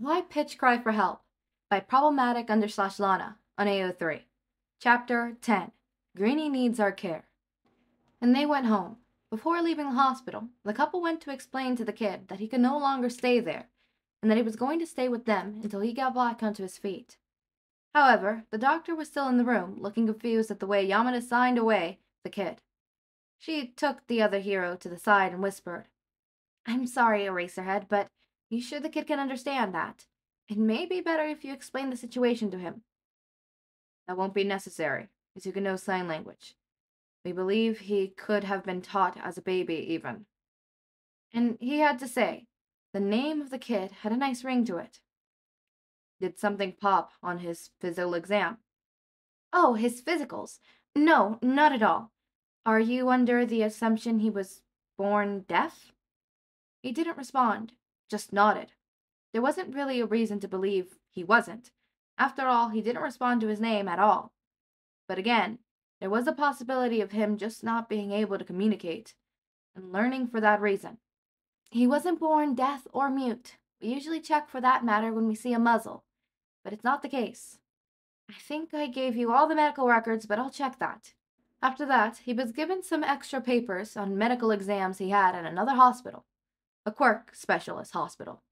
High Pitch Cry for Help by Problematic under slash Lara on AO3. Chapter 10 Greenie Needs Our Care. And they went home. Before leaving the hospital, the couple went to explain to the kid that he could no longer stay there and that he was going to stay with them until he got back onto his feet. However, the doctor was still in the room, looking confused at the way Yamada signed away the kid. She took the other hero to the side and whispered, I'm sorry, Eraserhead, but you sure the kid can understand that? It may be better if you explain the situation to him. That won't be necessary, as you can know sign language. We believe he could have been taught as a baby, even. And he had to say, the name of the kid had a nice ring to it. Did something pop on his physical exam? Oh, his physicals. No, not at all. Are you under the assumption he was born deaf? He didn't respond, just nodded. There wasn't really a reason to believe he wasn't. After all, he didn't respond to his name at all. But again, there was a possibility of him just not being able to communicate, and learning for that reason. He wasn't born deaf or mute. We usually check for that matter when we see a muzzle, but it's not the case. I think I gave you all the medical records, but I'll check that. After that, he was given some extra papers on medical exams he had at another hospital a quirk specialist hospital.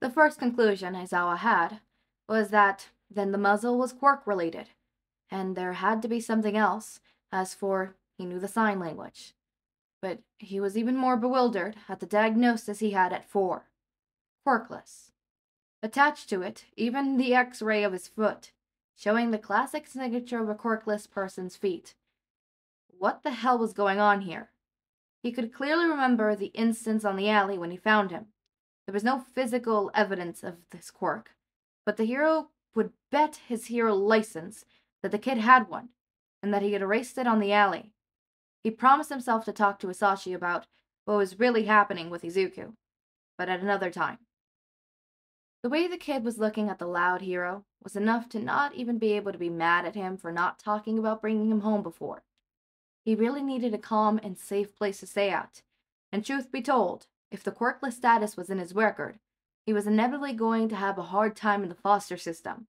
The first conclusion Aizawa had was that then the muzzle was quirk related, and there had to be something else, as for he knew the sign language. But he was even more bewildered at the diagnosis he had at four quirkless. Attached to it, even the x ray of his foot, showing the classic signature of a quirkless person's feet. What the hell was going on here? He could clearly remember the instance on the alley when he found him. There was no physical evidence of this quirk, but the hero would bet his hero license that the kid had one, and that he had erased it on the alley. He promised himself to talk to Hizashi about what was really happening with Izuku, but at another time. The way the kid was looking at the loud hero was enough to not even be able to be mad at him for not talking about bringing him home before. He really needed a calm and safe place to stay at. And truth be told, if the quirkless status was in his record, he was inevitably going to have a hard time in the foster system.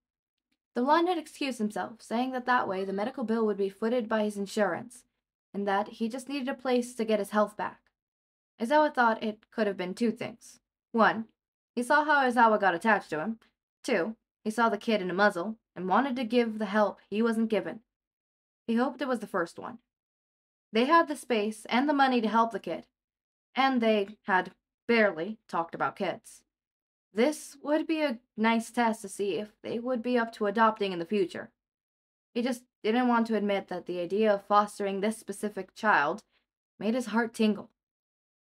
The blonde had excused himself, saying that that way the medical bill would be footed by his insurance, and that he just needed a place to get his health back. Aizawa thought it could have been two things. One, he saw how Aizawa got attached to him. Two, he saw the kid in a muzzle and wanted to give the help he wasn't given. He hoped it was the first one. They had the space and the money to help the kid, and they had barely talked about kids. This would be a nice test to see if they would be up to adopting in the future. He just didn't want to admit that the idea of fostering this specific child made his heart tingle.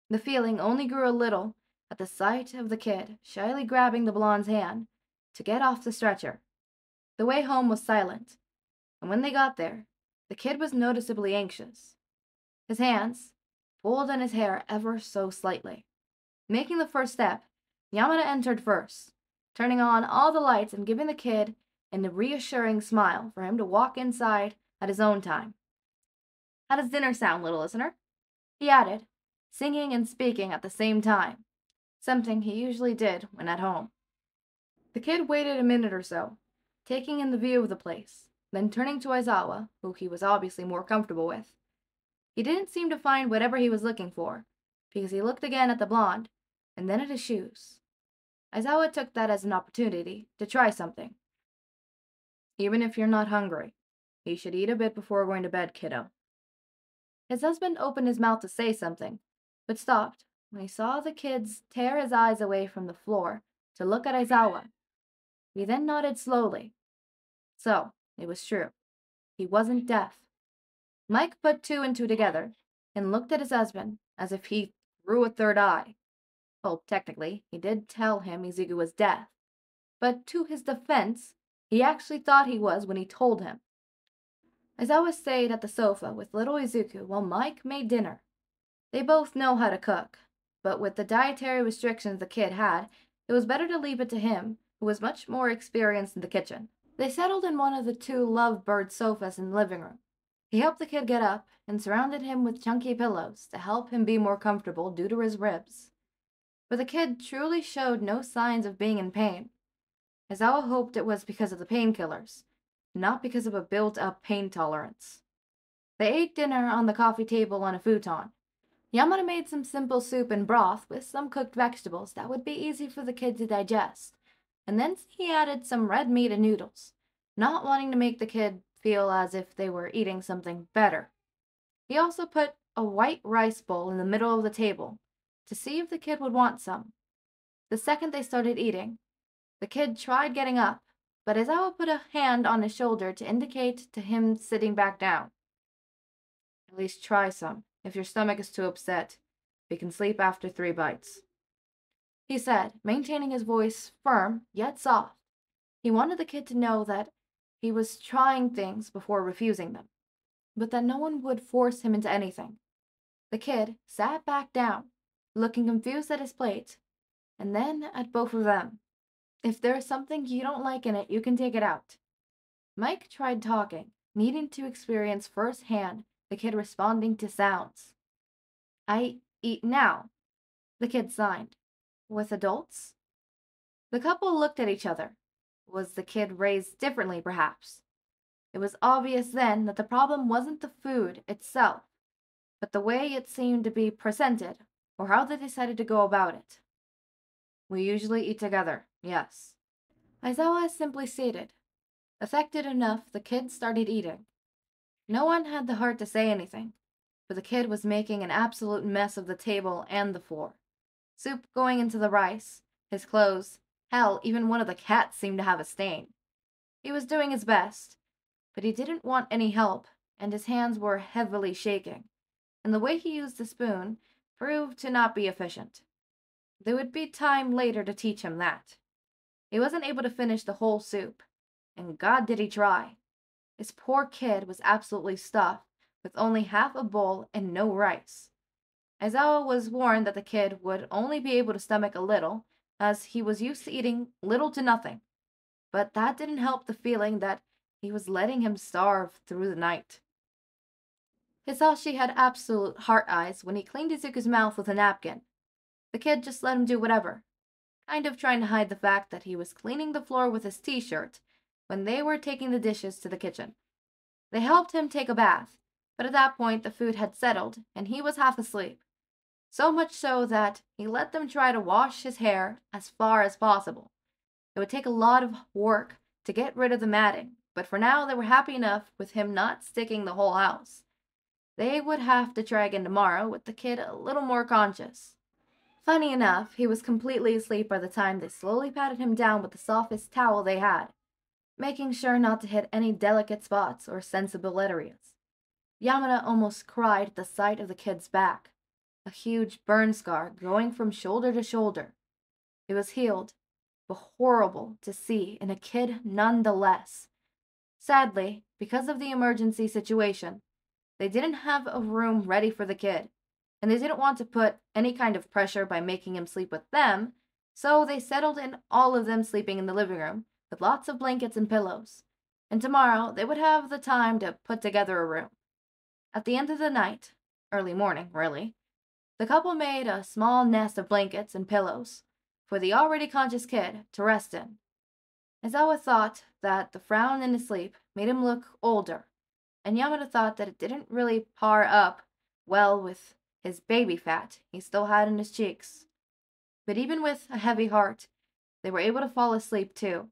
The feeling only grew a little at the sight of the kid shyly grabbing the blonde's hand to get off the stretcher. The way home was silent, and when they got there, the kid was noticeably anxious his hands pulled in his hair ever so slightly. Making the first step, Yamada entered first, turning on all the lights and giving the kid a reassuring smile for him to walk inside at his own time. How does dinner sound, little listener? He added, singing and speaking at the same time, something he usually did when at home. The kid waited a minute or so, taking in the view of the place, then turning to Aizawa, who he was obviously more comfortable with. He didn't seem to find whatever he was looking for, because he looked again at the blonde, and then at his shoes. Aizawa took that as an opportunity to try something. Even if you're not hungry, you should eat a bit before going to bed, kiddo. His husband opened his mouth to say something, but stopped when he saw the kids tear his eyes away from the floor to look at Aizawa. He then nodded slowly. So, it was true. He wasn't deaf. Mic put two and two together and looked at his husband as if he grew a third eye. Well, technically, he did tell him Izuku was deaf, but to his defense, he actually thought he was when he told him. Aizawa stayed at the sofa with little Izuku while Mic made dinner. They both know how to cook, but with the dietary restrictions the kid had, it was better to leave it to him, who was much more experienced in the kitchen. They settled in one of the two lovebird sofas in the living room. He helped the kid get up and surrounded him with chunky pillows to help him be more comfortable due to his ribs. But the kid truly showed no signs of being in pain. Aizawa hoped it was because of the painkillers, not because of a built up pain tolerance. They ate dinner on the coffee table on a futon. Yamada made some simple soup and broth with some cooked vegetables that would be easy for the kid to digest, and then he added some red meat and noodles, not wanting to make the kid feel as if they were eating something better. He also put a white rice bowl in the middle of the table to see if the kid would want some. The second they started eating, the kid tried getting up, but Aizawa put a hand on his shoulder to indicate to him sitting back down. At least try some. If your stomach is too upset, we can sleep after three bites. He said, maintaining his voice firm yet soft. He wanted the kid to know that he was trying things before refusing them, but that no one would force him into anything. The kid sat back down, looking confused at his plate, and then at both of them. If there's something you don't like in it, you can take it out. Mic tried talking, needing to experience firsthand the kid responding to sounds. I eat now, the kid signed. With adults? The couple looked at each other. Was the kid raised differently, perhaps? It was obvious then that the problem wasn't the food itself, but the way it seemed to be presented, or how they decided to go about it. We usually eat together, yes. Aizawa simply stated. Affected enough, the kid started eating. No one had the heart to say anything, for the kid was making an absolute mess of the table and the floor. Soup going into the rice, his clothes, hell, even one of the cats seemed to have a stain. He was doing his best, but he didn't want any help, and his hands were heavily shaking, and the way he used the spoon proved to not be efficient. There would be time later to teach him that. He wasn't able to finish the whole soup, and God did he try. His poor kid was absolutely stuffed, with only half a bowl and no rice. Aizawa was warned that the kid would only be able to stomach a little, as he was used to eating little to nothing. But that didn't help the feeling that he was letting him starve through the night. Hizashi had absolute heart eyes when he cleaned Izuku's mouth with a napkin. The kid just let him do whatever, kind of trying to hide the fact that he was cleaning the floor with his t shirt when they were taking the dishes to the kitchen. They helped him take a bath, but at that point the food had settled and he was half asleep. So much so that he let them try to wash his hair as far as possible. It would take a lot of work to get rid of the matting, but for now they were happy enough with him not sticking the whole house. They would have to try again tomorrow with the kid a little more conscious. Funny enough, he was completely asleep by the time they slowly patted him down with the softest towel they had, making sure not to hit any delicate spots or sensible areas. Yamada almost cried at the sight of the kid's back, a huge burn scar going from shoulder to shoulder. It was healed, but horrible to see in a kid nonetheless. Sadly, because of the emergency situation, they didn't have a room ready for the kid, and they didn't want to put any kind of pressure by making him sleep with them, so they settled in all of them sleeping in the living room with lots of blankets and pillows. And tomorrow they would have the time to put together a room. At the end of the night, early morning, really, the couple made a small nest of blankets and pillows for the already conscious kid to rest in. Aizawa thought that the frown in his sleep made him look older, and Yamada thought that it didn't really par up well with his baby fat he still had in his cheeks. But even with a heavy heart, they were able to fall asleep too,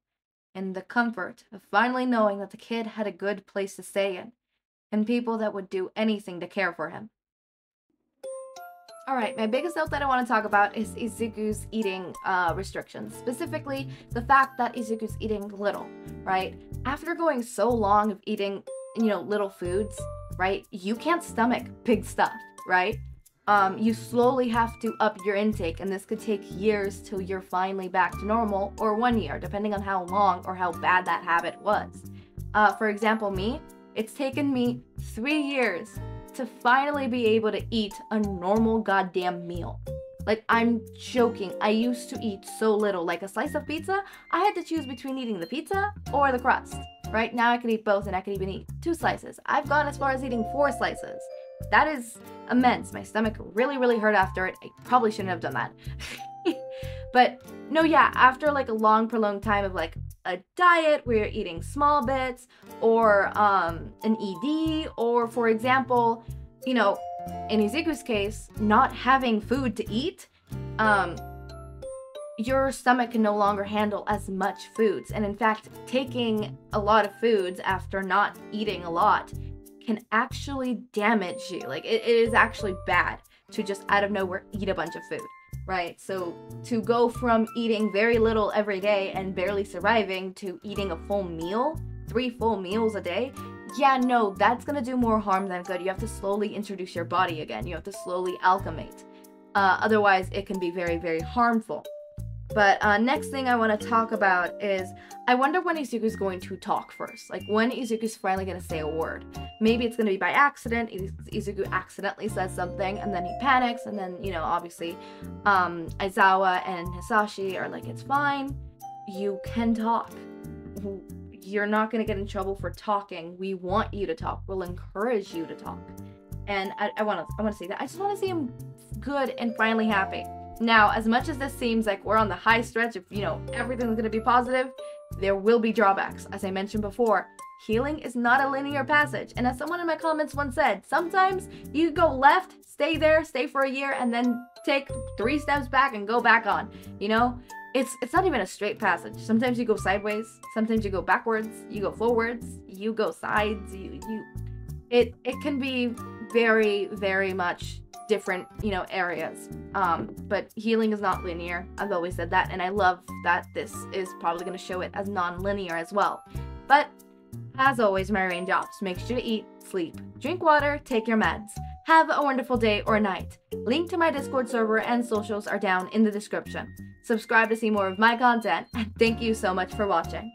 in the comfort of finally knowing that the kid had a good place to stay in, and people that would do anything to care for him. Alright, my biggest note that I want to talk about is Izuku's eating uh, restrictions. Specifically, the fact that Izuku's eating little, right? After going so long of eating, you know, little foods, right? You can't stomach big stuff, right? um, you slowly have to up your intake, and this could take years till you're finally back to normal, or one year, depending on how long or how bad that habit was. Uh, for example, me, it's taken me three years to finally be able to eat a normal goddamn meal. Like, I'm joking. I used to eat so little. Like, a slice of pizza, I had to choose between eating the pizza or the crust. Right now, I can eat both, and I can even eat two slices. I've gone as far as eating four slices. That is immense. My stomach really, really hurt after it. I probably shouldn't have done that. but no, yeah, after like a long, prolonged time of like a diet where you're eating small bits or um, an ED, or for example, you know, in Izuku's case, not having food to eat, um, your stomach can no longer handle as much foods. And in fact, taking a lot of foods after not eating a lot can actually damage you. Like, it, it is actually bad to just out of nowhere eat a bunch of food, right? So, to go from eating very little every day and barely surviving to eating a full meal, three full meals a day, yeah, no, that's gonna do more harm than good. You have to slowly introduce your body again, you have to slowly alchemate. Uh, otherwise, it can be very, very harmful. But uh, next thing I want to talk about is I wonder when Izuku's going to talk first. Like when Izuku's finally going to say a word. Maybe it's going to be by accident. Izuku accidentally says something and then he panics. And then, you know, obviously um, Aizawa and Hizashi are like, it's fine. You can talk. You're not going to get in trouble for talking. We want you to talk. We'll encourage you to talk. And I want to I want to say that. I just want to see him good and finally happy. Now, as much as this seems like we're on the high stretch of, you know, everything's going to be positive, there will be drawbacks. As I mentioned before, healing is not a linear passage. And as someone in my comments once said, sometimes you go left, stay there, stay for a year, and then take three steps back and go back on. You know, it's it's not even a straight passage. Sometimes you go sideways, sometimes you go backwards, you go forwards, you go sides, you you it it can be very very much different, you know, areas. Um, but healing is not linear. I've always said that, and I love that this is probably going to show it as non-linear as well. But as always, my raindrops, make sure to eat, sleep, drink water, take your meds. Have a wonderful day or night. Link to my Discord server and socials are down in the description. Subscribe to see more of my content, and thank you so much for watching.